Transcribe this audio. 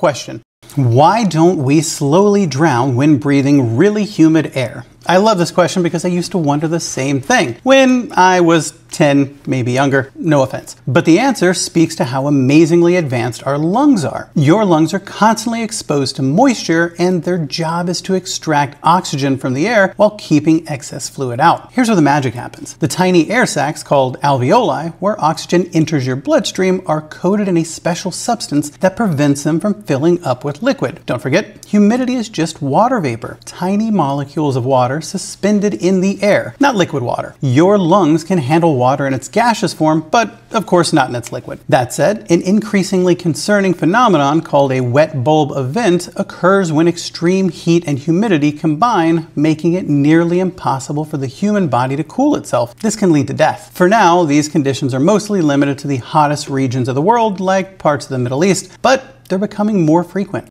Question. Why don't we slowly drown when breathing really humid air? I love this question because I used to wonder the same thing when I was 10, maybe younger, no offense. But the answer speaks to how amazingly advanced our lungs are. Your lungs are constantly exposed to moisture, and their job is to extract oxygen from the air while keeping excess fluid out. Here's where the magic happens the tiny air sacs, called alveoli, where oxygen enters your bloodstream, are coated in a special substance that prevents them from filling up with liquid. Don't forget, humidity is just water vapor, tiny molecules of water suspended in the air, not liquid water. Your lungs can handle water in its gaseous form, but of course not in its liquid. That said, an increasingly concerning phenomenon called a wet bulb event occurs when extreme heat and humidity combine, making it nearly impossible for the human body to cool itself. This can lead to death. For now, these conditions are mostly limited to the hottest regions of the world, like parts of the Middle East, but they're becoming more frequent.